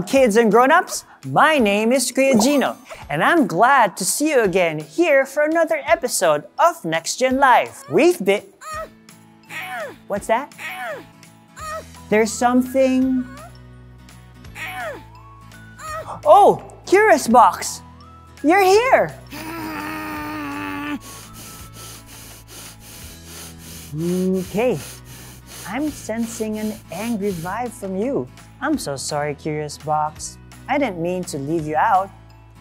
Kids and grown-ups. My name is Kuya and I'm glad to see you again here for another episode of Next Gen Live. We've been... What's that? There's something... Oh, Curious Box! You're here! Okay, I'm sensing an angry vibe from you. I'm so sorry, Curious Box. I didn't mean to leave you out.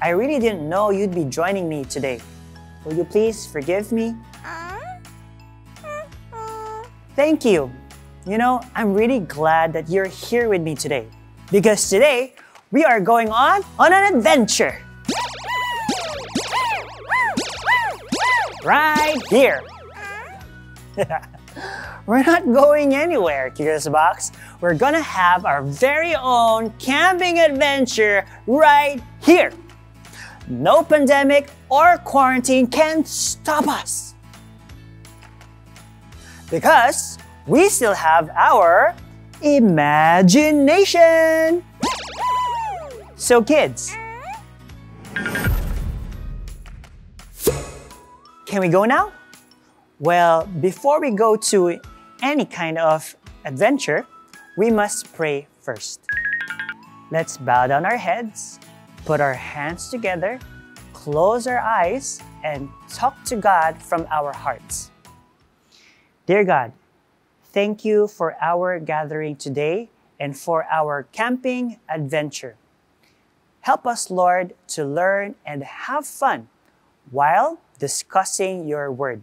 I really didn't know you'd be joining me today. Will you please forgive me? Thank you. You know, I'm really glad that you're here with me today. Because today, we are going on on an adventure. Right here. We're not going anywhere, Curious Box. We're gonna have our very own camping adventure right here. No pandemic or quarantine can stop us. Because we still have our imagination. So kids, can we go now? Well, before we go to any kind of adventure, we must pray first. Let's bow down our heads, put our hands together, close our eyes, and talk to God from our hearts. Dear God, thank you for our gathering today and for our camping adventure. Help us, Lord, to learn and have fun while discussing your word.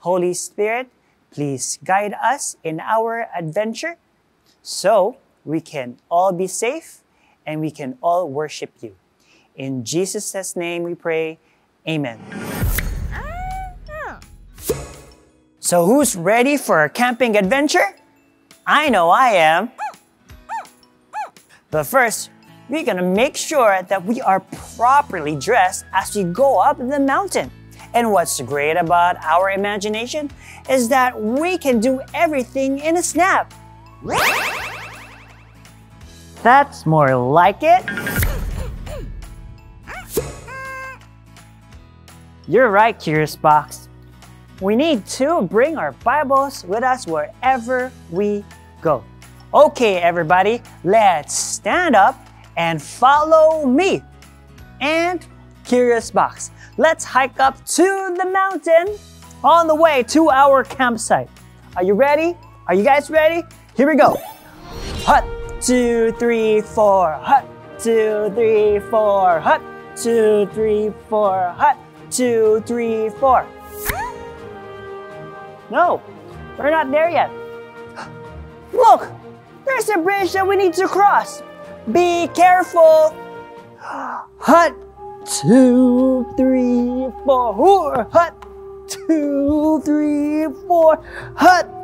Holy Spirit, please guide us in our adventure so we can all be safe and we can all worship you. In Jesus' name we pray, Amen. So who's ready for a camping adventure? I know I am. But first, we're gonna make sure that we are properly dressed as we go up the mountain. And what's great about our imagination is that we can do everything in a snap. That's more like it. You're right, Curious Box. We need to bring our Bibles with us wherever we go. Okay, everybody, let's stand up and follow me. And Curious Box, let's hike up to the mountain on the way to our campsite. Are you ready? Are you guys ready? Here we go. Hut, two, three, four. Hut, two, three, four. Hut, two, three, four. Hut, two, three, four. No, we're not there yet. Look, there's a bridge that we need to cross. Be careful. Hut, two, three, four. Hut, two, three, four. Hut,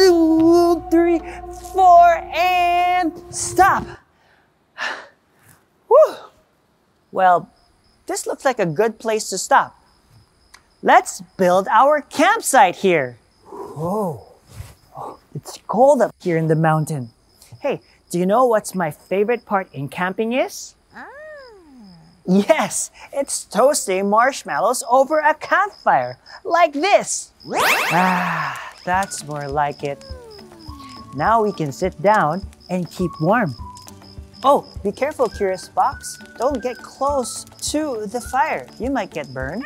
two, three, four, and stop. Whew. Well, this looks like a good place to stop. Let's build our campsite here. Whoa, oh, it's cold up here in the mountain. Hey, do you know what's my favorite part in camping is? Ah. Yes, it's toasting marshmallows over a campfire, like this. Ah, that's more like it. Now we can sit down and keep warm. Oh, be careful, Curious Box. Don't get close to the fire. You might get burned.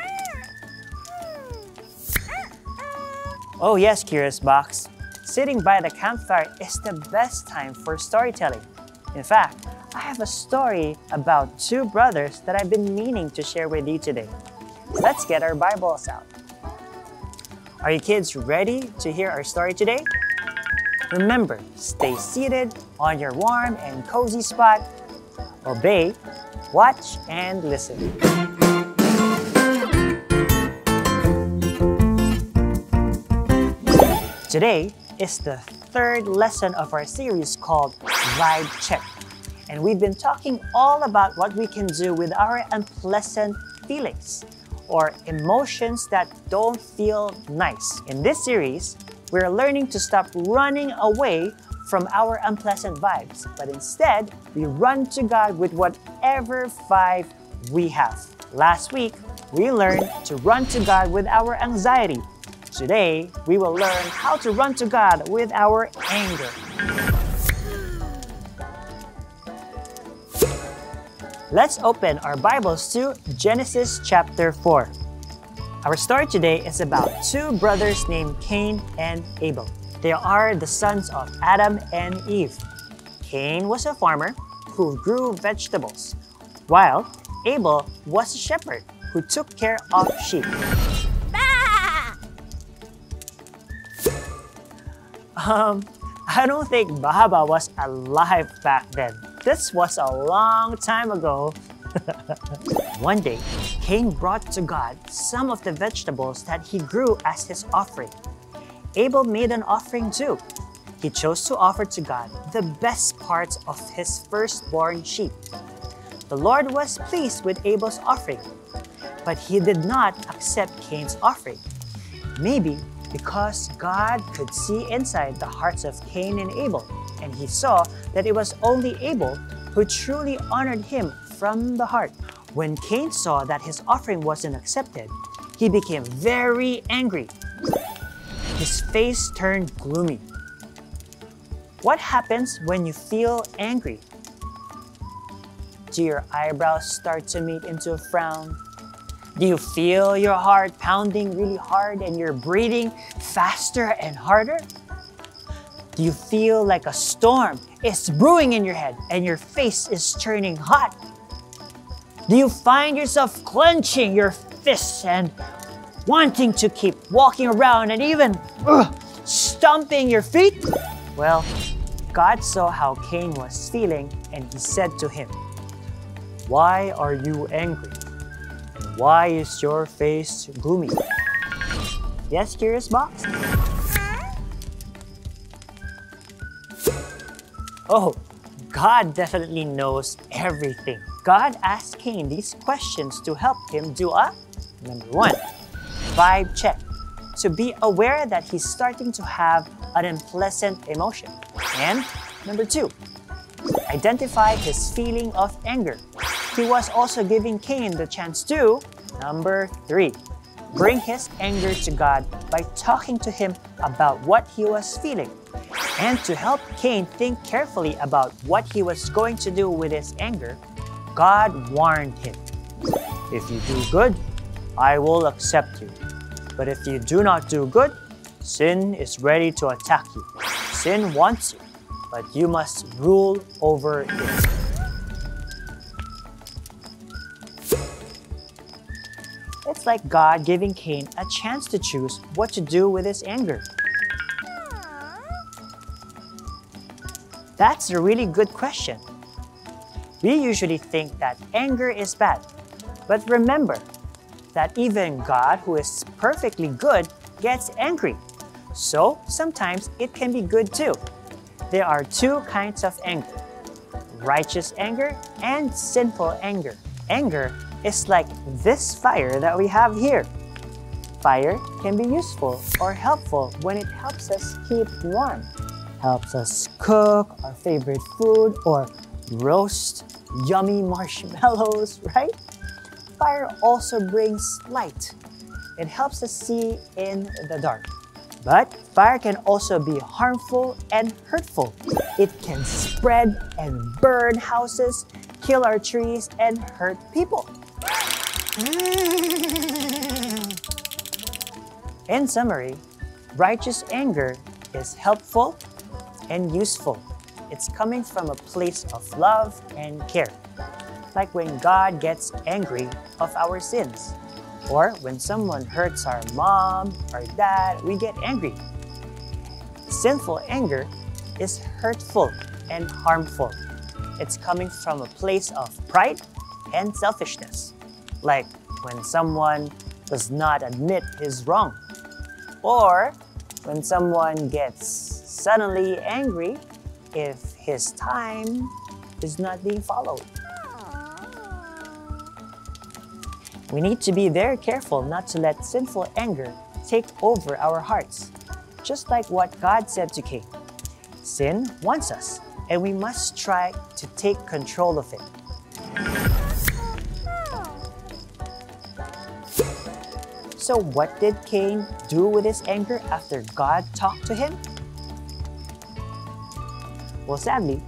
Oh yes, Curious Box. Sitting by the campfire is the best time for storytelling. In fact, I have a story about two brothers that I've been meaning to share with you today. Let's get our Bibles out. Are you kids ready to hear our story today? Remember, stay seated on your warm and cozy spot. Obey, watch, and listen. Today is the third lesson of our series called Vibe Check. And we've been talking all about what we can do with our unpleasant feelings or emotions that don't feel nice. In this series, we're learning to stop running away from our unpleasant vibes, but instead, we run to God with whatever vibe we have. Last week, we learned to run to God with our anxiety. Today, we will learn how to run to God with our anger. Let's open our Bibles to Genesis chapter 4. Our story today is about two brothers named Cain and Abel. They are the sons of Adam and Eve. Cain was a farmer who grew vegetables, while Abel was a shepherd who took care of sheep. Um, I don't think Baba was alive back then. This was a long time ago. One day, Cain brought to God some of the vegetables that he grew as his offering. Abel made an offering too. He chose to offer to God the best parts of his firstborn sheep. The Lord was pleased with Abel's offering, but he did not accept Cain's offering. Maybe because God could see inside the hearts of Cain and Abel, and he saw that it was only Abel who truly honored him from the heart. When Cain saw that his offering wasn't accepted, he became very angry. His face turned gloomy. What happens when you feel angry? Do your eyebrows start to meet into a frown? Do you feel your heart pounding really hard and you're breathing faster and harder? Do you feel like a storm is brewing in your head and your face is turning hot? Do you find yourself clenching your fists and wanting to keep walking around and even ugh, stomping your feet? Well, God saw how Cain was feeling and he said to him, Why are you angry? Why is your face gloomy? Yes, Curious Box? Oh, God definitely knows everything. God asked Cain these questions to help him do a number one, vibe check, to be aware that he's starting to have an unpleasant emotion. And number two, identify his feeling of anger he was also giving Cain the chance to, number three, bring his anger to God by talking to him about what he was feeling. And to help Cain think carefully about what he was going to do with his anger, God warned him If you do good, I will accept you. But if you do not do good, sin is ready to attack you. Sin wants you, but you must rule over it. Like God giving Cain a chance to choose what to do with his anger. That's a really good question. We usually think that anger is bad, but remember that even God, who is perfectly good, gets angry. So sometimes it can be good too. There are two kinds of anger righteous anger and sinful anger. Anger is like this fire that we have here. Fire can be useful or helpful when it helps us keep warm, helps us cook our favorite food or roast yummy marshmallows, right? Fire also brings light. It helps us see in the dark. But fire can also be harmful and hurtful. It can spread and burn houses, kill our trees, and hurt people. Mm. In summary, righteous anger is helpful and useful. It's coming from a place of love and care. Like when God gets angry of our sins. Or when someone hurts our mom or dad, we get angry. Sinful anger is hurtful and harmful. It's coming from a place of pride and selfishness like when someone does not admit his wrong, or when someone gets suddenly angry if his time is not being followed. We need to be very careful not to let sinful anger take over our hearts, just like what God said to Cain. Sin wants us, and we must try to take control of it. So, what did Cain do with his anger after God talked to him? Well, sadly,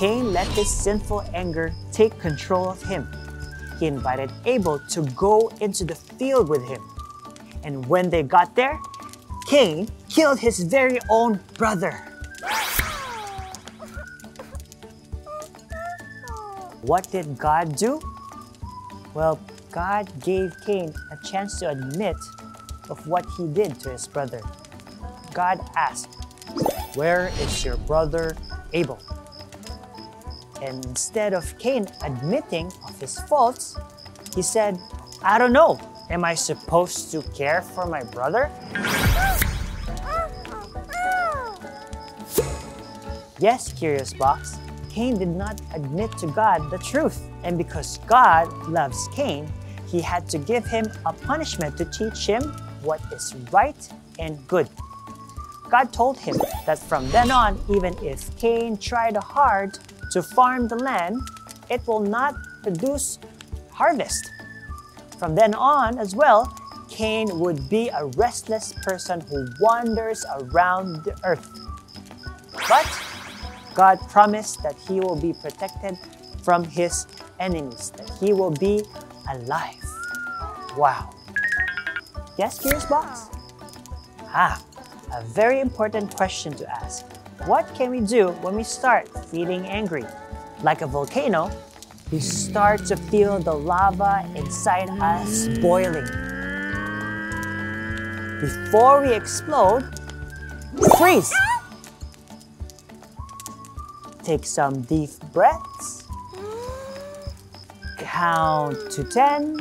Cain let his sinful anger take control of him. He invited Abel to go into the field with him. And when they got there, Cain killed his very own brother. What did God do? Well, God gave Cain a chance to admit of what he did to his brother. God asked, Where is your brother Abel? And instead of Cain admitting of his faults, he said, I don't know. Am I supposed to care for my brother? Yes, Curious Box, Cain did not admit to God the truth. And because God loves Cain, he had to give him a punishment to teach him what is right and good. God told him that from then on, even if Cain tried hard to farm the land, it will not produce harvest. From then on as well, Cain would be a restless person who wanders around the earth. But God promised that he will be protected from his enemies, that he will be alive. Wow. Yes, Curious Box? Ah, a very important question to ask. What can we do when we start feeling angry? Like a volcano, we start to feel the lava inside us boiling. Before we explode, freeze! Take some deep breaths. Count to 10.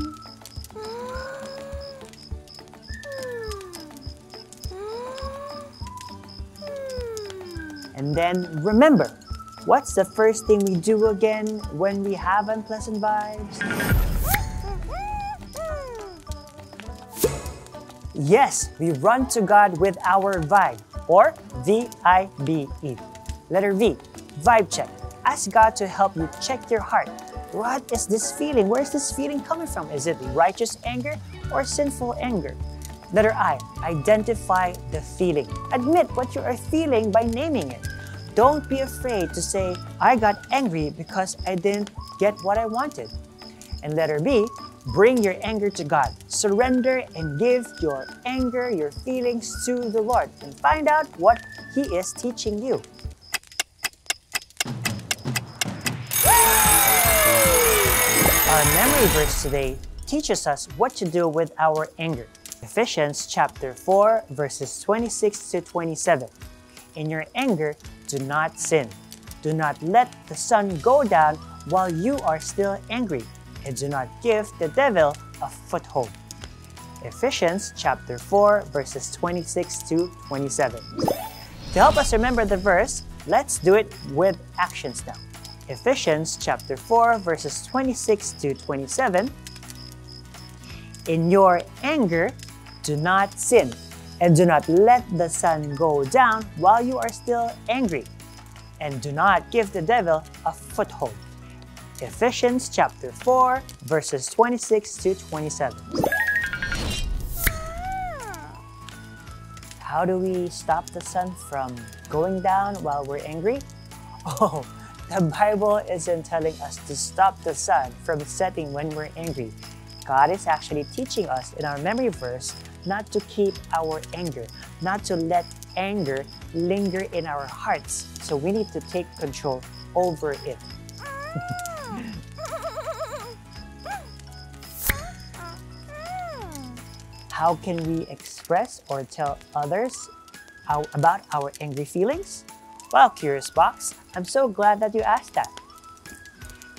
And then remember, what's the first thing we do again when we have unpleasant vibes? Yes, we run to God with our vibe, or V-I-B-E. Letter V, Vibe check. Ask God to help you check your heart. What is this feeling? Where is this feeling coming from? Is it righteous anger or sinful anger? Letter I, identify the feeling. Admit what you are feeling by naming it. Don't be afraid to say, I got angry because I didn't get what I wanted. And letter B, bring your anger to God. Surrender and give your anger, your feelings to the Lord and find out what He is teaching you. Verse today teaches us what to do with our anger. Ephesians chapter 4 verses 26 to 27. In your anger, do not sin. Do not let the sun go down while you are still angry, and do not give the devil a foothold. Ephesians chapter 4 verses 26 to 27. To help us remember the verse, let's do it with actions now. Ephesians chapter 4 verses 26 to 27. In your anger, do not sin, and do not let the sun go down while you are still angry, and do not give the devil a foothold. Ephesians chapter 4 verses 26 to 27. How do we stop the sun from going down while we're angry? Oh, the Bible isn't telling us to stop the sun from setting when we're angry. God is actually teaching us in our memory verse not to keep our anger, not to let anger linger in our hearts. So we need to take control over it. How can we express or tell others about our angry feelings? Well, Curious Box, I'm so glad that you asked that.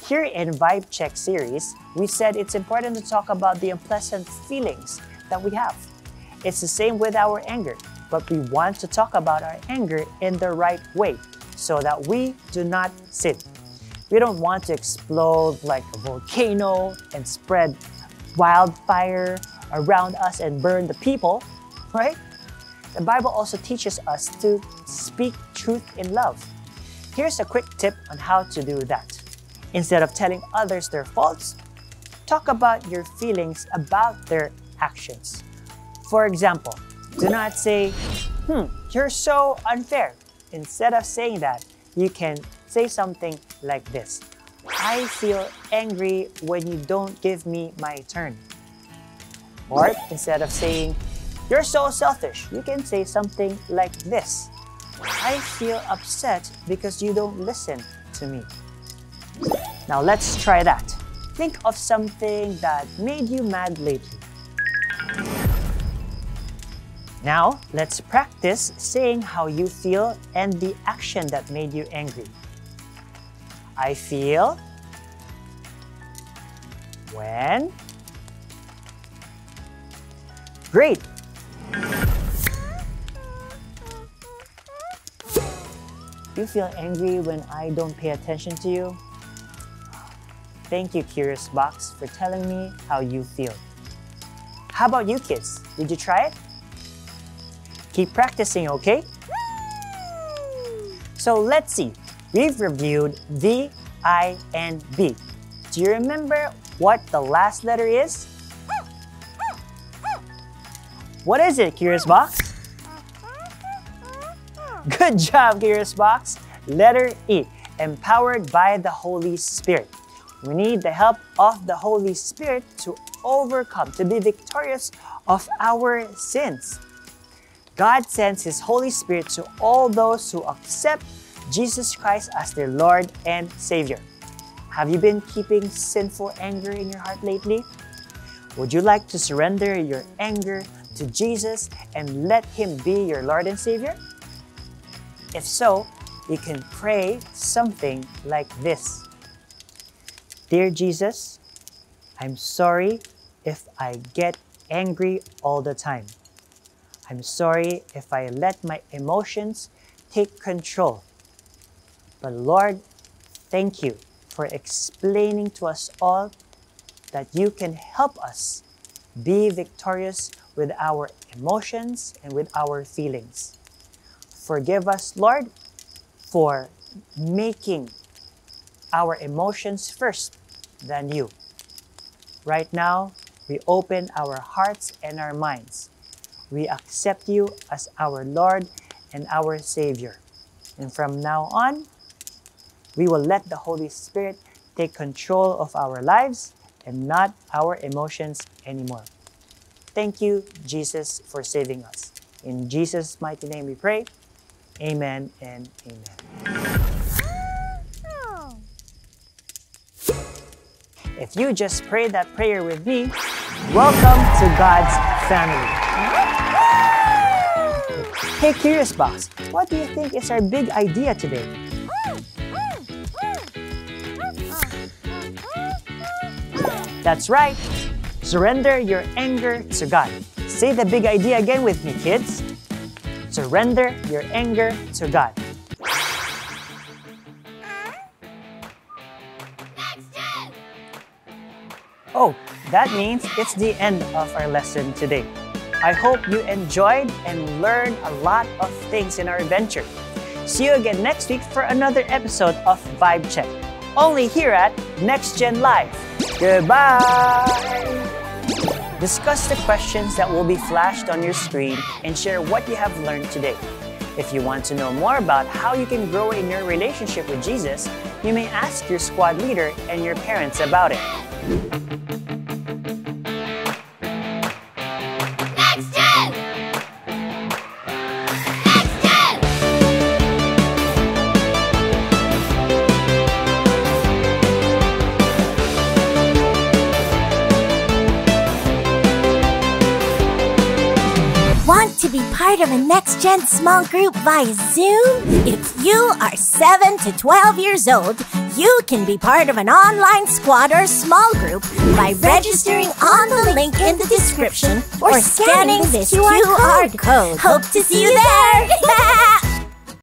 Here in Vibe Check series, we said it's important to talk about the unpleasant feelings that we have. It's the same with our anger, but we want to talk about our anger in the right way so that we do not sin. We don't want to explode like a volcano and spread wildfire around us and burn the people, right? the Bible also teaches us to speak truth in love. Here's a quick tip on how to do that. Instead of telling others their faults, talk about your feelings about their actions. For example, do not say, hmm, you're so unfair. Instead of saying that, you can say something like this I feel angry when you don't give me my turn. Or instead of saying, You're so selfish, you can say something like this I feel upset because you don't listen to me. Now let's try that. Think of something that made you mad lately. Now, let's practice saying how you feel and the action that made you angry. I feel when Great! You feel angry when I don't pay attention to you? Thank you, Curious Box, for telling me how you feel. How about you kids? Did you try it? Keep practicing, okay? So let's see. We've reviewed V, I, and B. Do you remember what the last letter is? What is it, Curious Box? Good job, Curious Box. Letter E, empowered by the Holy Spirit. We need the help of the Holy Spirit to overcome, to be victorious of our sins. God sends His Holy Spirit to all those who accept Jesus Christ as their Lord and Savior. Have you been keeping sinful anger in your heart lately? Would you like to surrender your anger to Jesus and let Him be your Lord and Savior? If so, you can pray something like this Dear Jesus, I'm sorry if I get angry all the time. I'm sorry if I let my emotions take control. But Lord, thank you for explaining to us all that you can help us be victorious with our emotions and with our feelings. Forgive us, Lord, for making our emotions first than you. Right now, we open our hearts and our minds. We accept you as our Lord and our Savior. And from now on, we will let the Holy Spirit take control of our lives and not our emotions anymore. Thank you, Jesus, for saving us. In Jesus' mighty name we pray. Amen and amen. If you just prayed that prayer with me, welcome to God's family. Hey, Curious Box, what do you think is our big idea today? That's right. Surrender your anger to God. Say the big idea again with me, kids. Surrender your anger to God. Oh, that means it's the end of our lesson today. I hope you enjoyed and learned a lot of things in our adventure. See you again next week for another episode of Vibe Check, only here at Next Gen Live. Goodbye! Discuss the questions that will be flashed on your screen and share what you have learned today. If you want to know more about how you can grow in your relationship with Jesus, you may ask your squad leader and your parents about it. Part of a next gen small group via Zoom? If you are 7 to 12 years old, you can be part of an online squad or small group by registering on the link in the description or scanning this QR code. Hope to see you there!